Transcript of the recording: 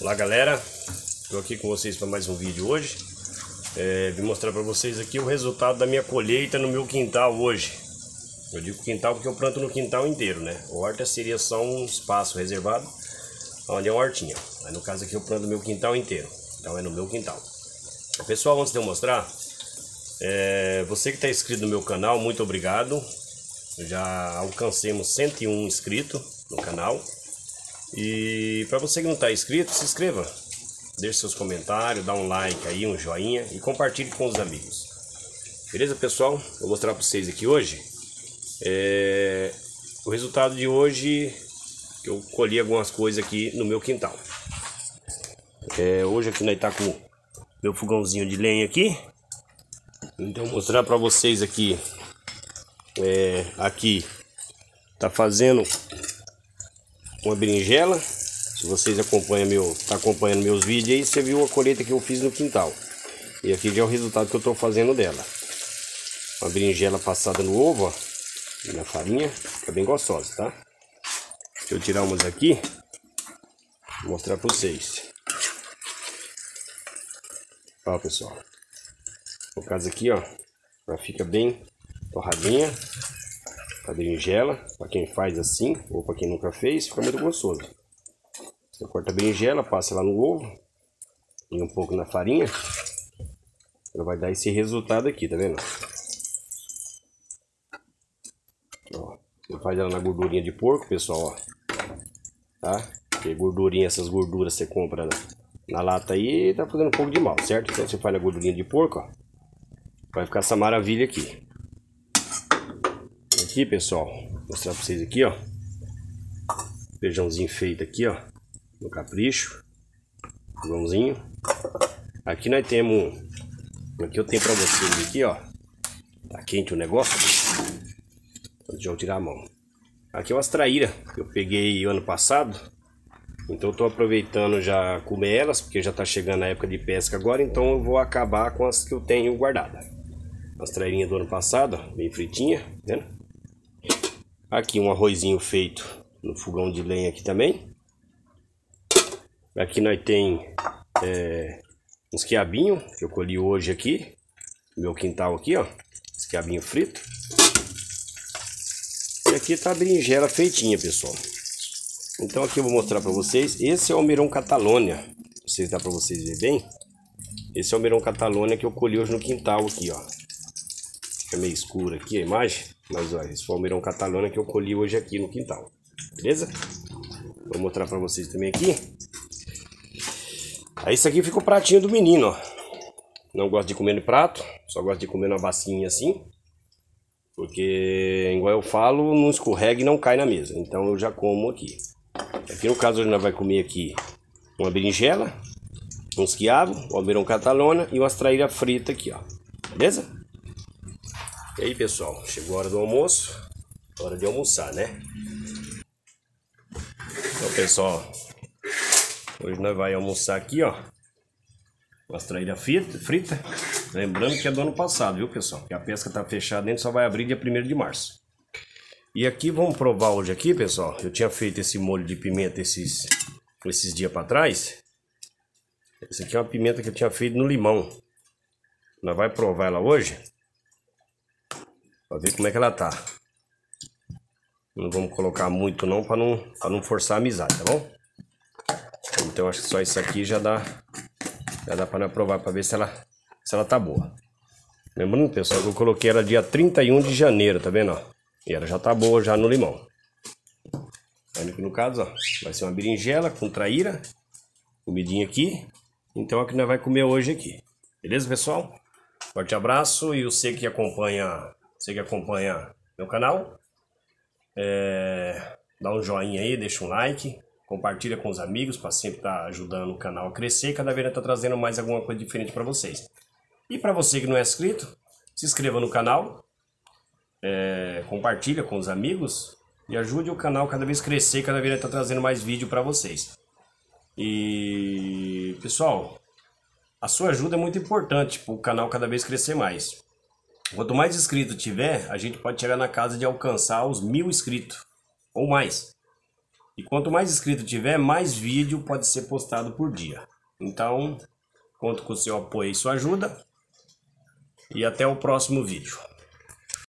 Olá galera, estou aqui com vocês para mais um vídeo hoje. É, Vim mostrar para vocês aqui o resultado da minha colheita no meu quintal hoje. Eu digo quintal porque eu planto no quintal inteiro, né? Horta seria só um espaço reservado onde é uma hortinha. Mas no caso aqui eu planto no meu quintal inteiro. Então é no meu quintal. Pessoal, antes de eu mostrar é, Você que está inscrito no meu canal, muito obrigado. Já alcancemos 101 inscritos no canal e para você que não está inscrito, se inscreva. Deixe seus comentários, dá um like aí, um joinha e compartilhe com os amigos. Beleza, pessoal? Vou mostrar para vocês aqui hoje. É... O resultado de hoje, eu colhi algumas coisas aqui no meu quintal. É... Hoje aqui nós tá com meu fogãozinho de lenha aqui. Então vou mostrar para vocês aqui. É... Aqui tá fazendo uma berinjela. Se vocês acompanham meu, tá acompanhando meus vídeos aí, você viu a colheita que eu fiz no quintal. E aqui já é o resultado que eu estou fazendo dela. Uma berinjela passada no ovo, ó, na farinha, fica bem gostosa, tá? Deixa eu tirar umas aqui, vou mostrar para vocês. Ó, pessoal. No caso aqui, ó, ela fica bem torradinha a berinjela, para quem faz assim, ou para quem nunca fez, fica muito gostoso. Você corta a berinjela, passa lá no ovo, e um pouco na farinha, ela vai dar esse resultado aqui, tá vendo? Ó, você faz ela na gordurinha de porco, pessoal, ó. Tá? Porque gordurinha, essas gorduras você compra na, na lata aí, tá fazendo um pouco de mal, certo? Então você faz na gordurinha de porco, ó. Vai ficar essa maravilha aqui aqui, pessoal. Vou mostrar pra vocês aqui, ó. Feijãozinho feito aqui, ó. No capricho. Feijãozinho. Aqui nós temos... Aqui eu tenho pra vocês aqui, ó. Tá quente o negócio. Deixa eu tirar a mão. Aqui é umas traíras que eu peguei ano passado. Então eu tô aproveitando já comer elas, porque já tá chegando a época de pesca agora, então eu vou acabar com as que eu tenho guardada. As trairinhas do ano passado, ó, bem fritinha, tá vendo? Aqui um arrozinho feito no fogão de lenha aqui também. Aqui nós tem é, uns quiabinhos que eu colhi hoje aqui. Meu quintal aqui, ó. Esse quiabinho frito. E aqui tá a berinjela feitinha, pessoal. Então aqui eu vou mostrar para vocês. Esse é o almeirão Catalônia. Não sei se dá para vocês verem bem. Esse é o almeirão Catalônia que eu colhi hoje no quintal aqui, ó. Fica meio escuro aqui a imagem. Mas olha, esse foi o almeirão catalona que eu colhi hoje aqui no quintal. Beleza? Vou mostrar pra vocês também aqui. Aí isso aqui fica o pratinho do menino, ó. Não gosto de comer no prato, só gosto de comer numa bacinha assim. Porque, igual eu falo, não escorrega e não cai na mesa. Então eu já como aqui. Aqui no caso, a gente vai comer aqui uma berinjela, uns quiabos, o almeirão catalona e umas traíra frita aqui, ó. Beleza? E aí pessoal, chegou a hora do almoço, hora de almoçar, né? Então pessoal, hoje nós vamos almoçar aqui, ó. As traíras frita, lembrando que é do ano passado, viu pessoal? Que a pesca tá fechada dentro, só vai abrir dia 1 de março. E aqui vamos provar hoje aqui, pessoal. Eu tinha feito esse molho de pimenta esses, esses dias para trás. Essa aqui é uma pimenta que eu tinha feito no limão. Nós vai provar ela hoje. Pra ver como é que ela tá. Não vamos colocar muito não para não, pra não forçar a amizade, tá bom? Então acho que só isso aqui já dá já dá para provar para ver se ela se ela tá boa. Lembrando, pessoal, que eu coloquei ela dia 31 de janeiro, tá vendo, ó? E ela já tá boa já no limão. Aí no caso, ó, vai ser uma berinjela com traíra, comidinha aqui. Então é o que nós vai comer hoje aqui. Beleza, pessoal? Forte abraço e você que acompanha você que acompanha meu canal, é, dá um joinha aí, deixa um like, compartilha com os amigos para sempre estar tá ajudando o canal a crescer cada vez estar tá trazendo mais alguma coisa diferente para vocês. E para você que não é inscrito, se inscreva no canal, é, compartilha com os amigos e ajude o canal cada vez crescer, cada vez estar tá trazendo mais vídeo para vocês. E pessoal, a sua ajuda é muito importante para o canal cada vez crescer mais. Quanto mais inscrito tiver, a gente pode chegar na casa de alcançar os mil inscritos ou mais. E quanto mais inscrito tiver, mais vídeo pode ser postado por dia. Então, conto com o seu apoio e sua ajuda. E até o próximo vídeo.